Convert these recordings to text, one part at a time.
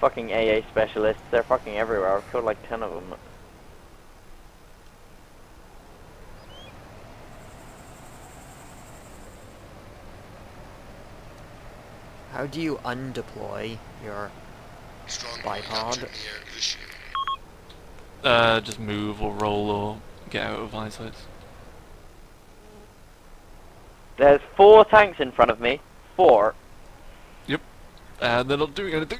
fucking AA specialists. They're fucking everywhere. I've killed like ten of them. How do you undeploy your Strong bipod? Uh, just move or roll or get out of eyesight. There's four tanks in front of me. Four. Yep. And they're not doing anything.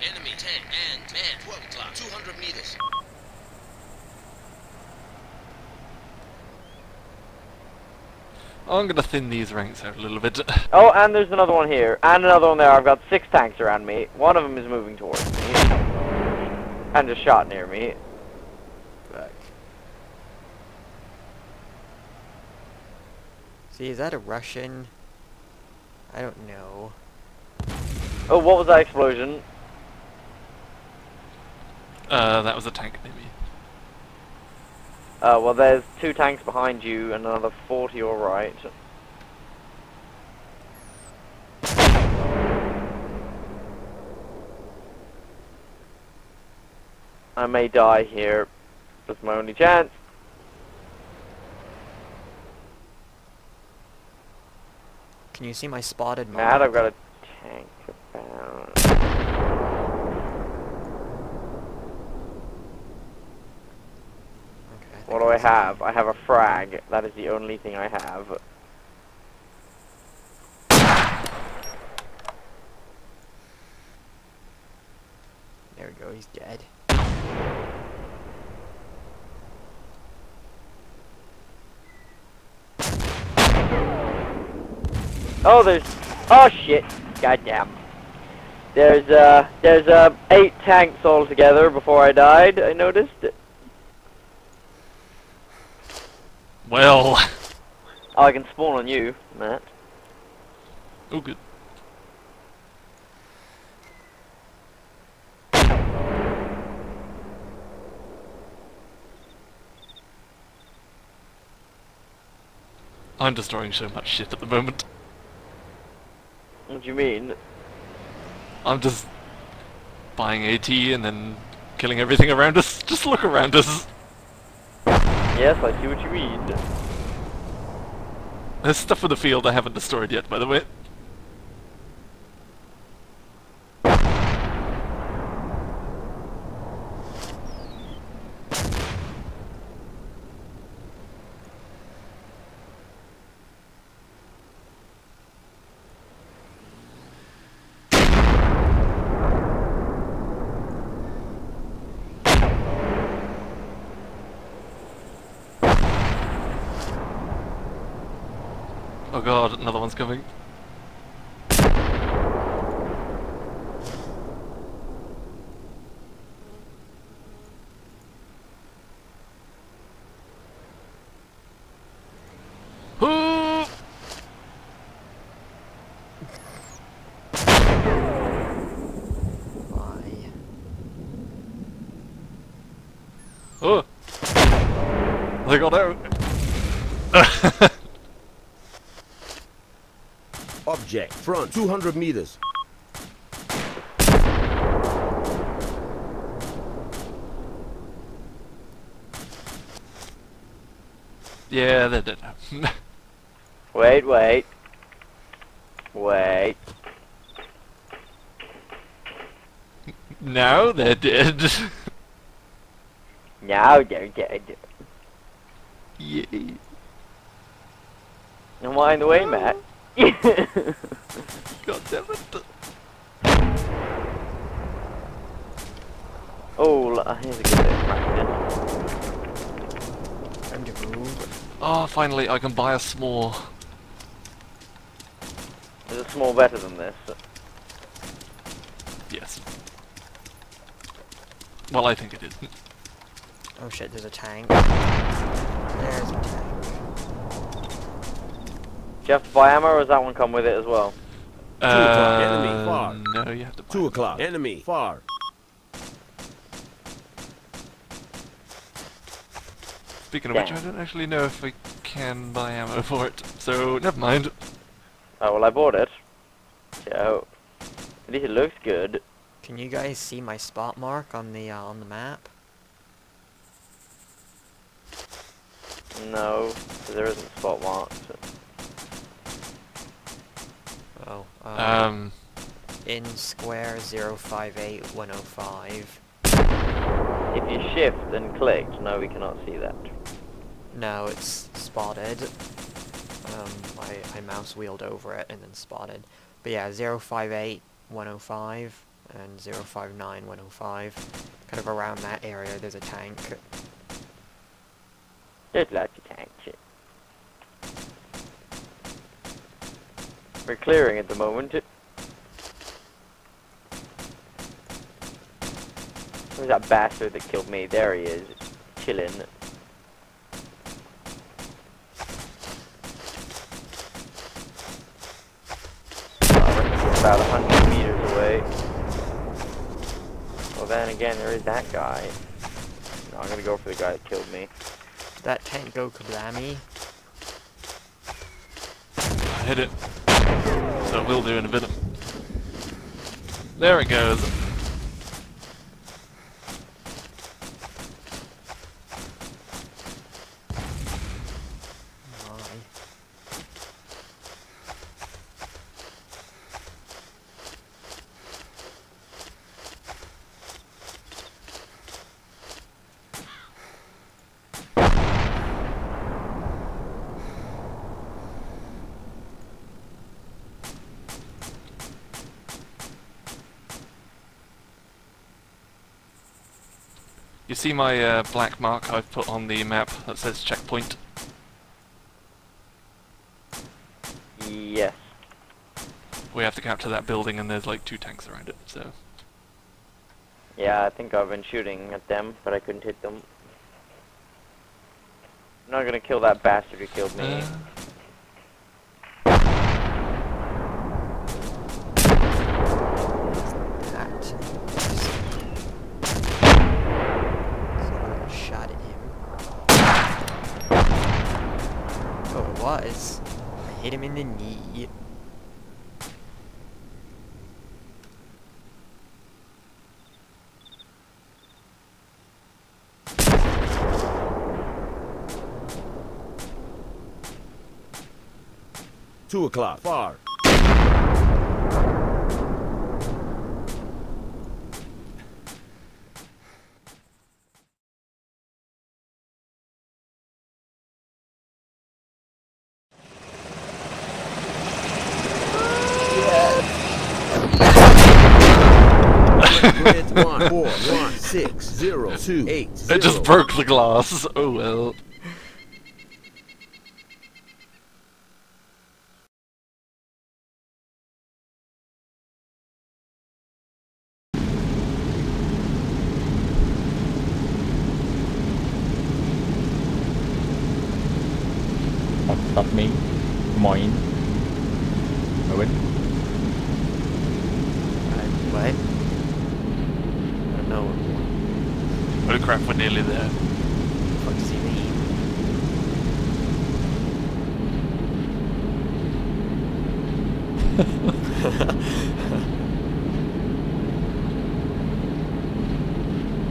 Enemy tank and man 12 o'clock, 200 meters. I'm gonna thin these ranks out a little bit. Oh, and there's another one here. And another one there. I've got six tanks around me. One of them is moving towards me. And just shot near me. Fuck. See, is that a Russian? I don't know. Oh, what was that explosion? Uh, that was a tank near me. Uh, well, there's two tanks behind you and another 40 your right. I may die here. That's my only chance. Can you see my spotted Mad, mark? I've got a tank about. Okay, I think What do I have? I have a frag. That is the only thing I have. There we go, he's dead. Oh, there's. Oh shit! Goddamn. There's uh, there's uh, eight tanks altogether. Before I died, I noticed. Well. I can spawn on you, Matt. Oh, good. I'm destroying so much shit at the moment. What do you mean? I'm just buying AT and then killing everything around us. Just look around us. Yes, I see what you mean. There's stuff in the field I haven't destroyed yet, by the way. God, another one's coming. Oh! They got out! Object, front, 200 meters. yeah, they did. dead. Wait, wait. Wait. now they're dead. Now they're dead. Yay. Am I in the way, Matt? God damn it. oh, l- here's a good bit of practice. Time to move. Oh, finally, I can buy a small. Is a small better than this? Yes. Well, I think it is. Oh shit, there's a tank. There's a tank. Do you have to buy ammo, or does that one come with it as well? o'clock, enemy, far. Uh, No, you have to buy 2 o'clock. Enemy, far. Speaking of which, I don't actually know if I can buy ammo for it, so never mind. Oh well, I bought it. So at least it looks good. Can you guys see my spot mark on the uh, on the map? No, there isn't spot marks. Oh, um, Um, in square 058105. If you shift and click, no, we cannot see that. No, it's spotted. Um, I, I mouse wheeled over it and then spotted. But yeah, 058105 and 059105. Kind of around that area, there's a tank. Good lots of tank shit. We're clearing at the moment. Where's that bastard that killed me? There he is, chilling. I reckon he's about a hundred meters away. Well, then again, there is that guy. No, I'm gonna go for the guy that killed me. That tank go kablami? I hit it. So it will do in a bit. There it goes. My. You see my uh, black mark I've put on the map that says checkpoint? Yes. We have to capture that building and there's like two tanks around it, so... Yeah, I think I've been shooting at them, but I couldn't hit them. I'm not gonna kill that bastard who killed me. Uh, That. Someone shot at him. Oh, it was. I hit him in the knee. Two o'clock. Far. Grid one four one six zero two eight it just broke the glass. Oh well. That's, that's me. Mine. Owen. I, what? I don't know. Holy crap, we're nearly there. What the does he mean?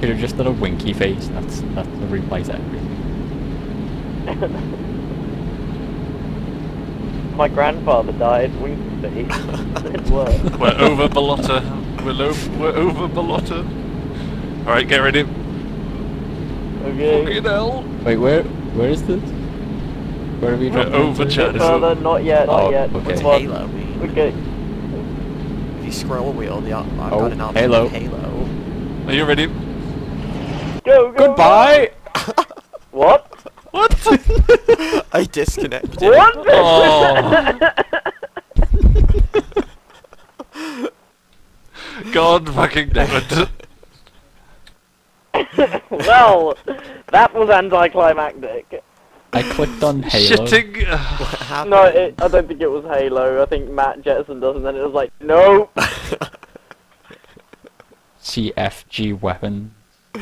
Could have just done a winky face. That's that replies everything. My grandfather died wink face. it worked. We're over Balota. We're, we're over Balota. Alright, get ready. Okay. Fucking hell. Wait, where where is this? Where are we dropping over into? Chad. Further, not yet, not Oh, yet. okay. What's Come. Halo mean? Okay. If you scroll wheel, the, I've Oh, got an option Halo. Halo. Are you ready? Go, go, Goodbye. Go. What? What? I disconnected. What? oh. God fucking damn it. Well, that was anticlimactic. I clicked on Halo. Shitting. What happened? No, it, I don't think it was Halo. I think Matt Jetson does, and then it was like, no. CFG weapon. The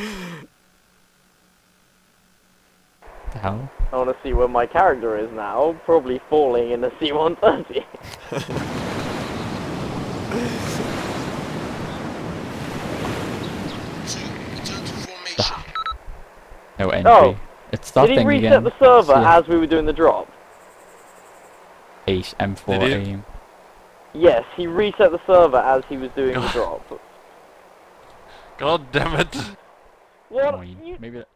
the hell? I want to see where my character is now. Probably falling in the C-130. Two, return to formation. No oh, entry. Oh. It's that Did he reset again. the server Yeah. as we were doing the drop? Ace M4 aim. Yes, he reset the server as he was doing the drop. God damn it! What? Annoying. You, Maybe that-